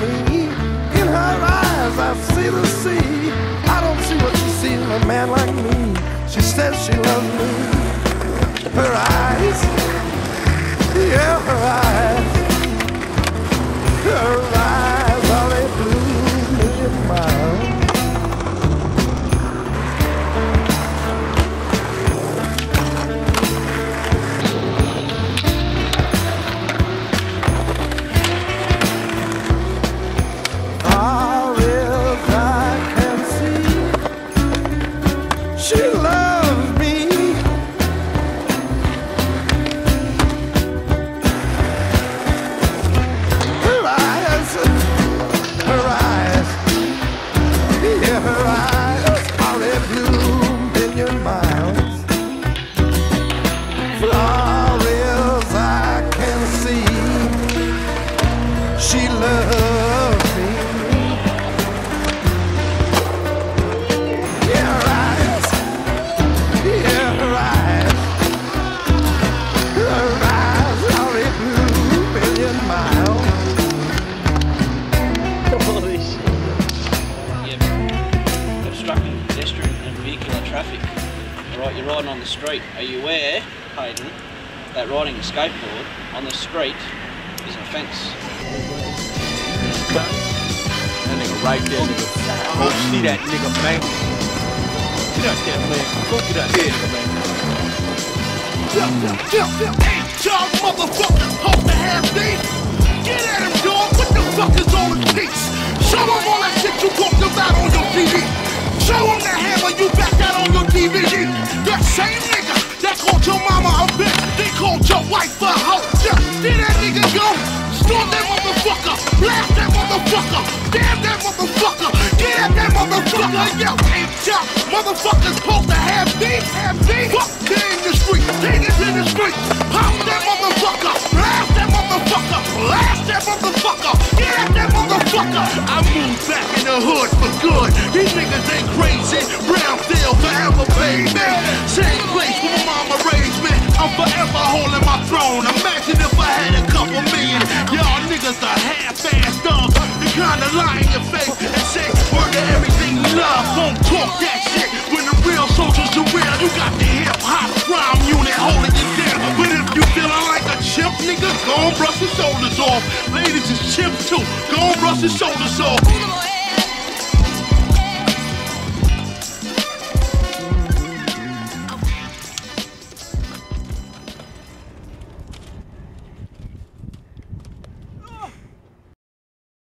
me. In her eyes, I see the sea. I don't see what she sees in a man like me. She says she loves me. Her eyes, yeah, her eyes. Traffic. Alright, you're riding on the street. Are you aware, Haydn, that riding a skateboard on the street is an offence? That nigga right there, nigga. Oh, Go see that nigga, man. Get out there, man. Go get out there, nigga, man. Ain't y'all motherfuckers supposed to have called your wife a hoe. Yeah, did that nigga go? Storm that motherfucker, blast that motherfucker, damn that motherfucker, get at that motherfucker. Yo, ain't y'all motherfuckers supposed to have me? Have me? Fuck the street, niggas in the street. Pop that motherfucker, blast that motherfucker, blast that motherfucker, get at that motherfucker. I moved back in the hood for good. These niggas ain't crazy. Brownsville forever, baby. Same place forever holding my throne. Imagine if I had a couple million. Y'all niggas are half-ass thugs. The kind of lie in your face and say, murder everything you love. Won't talk that shit. When the real soldiers are real, you got the hip-hop crime unit holding you down. But if you feeling like a chimp, nigga, go and brush your shoulders off. Ladies is chimps too. Go and brush your shoulders off.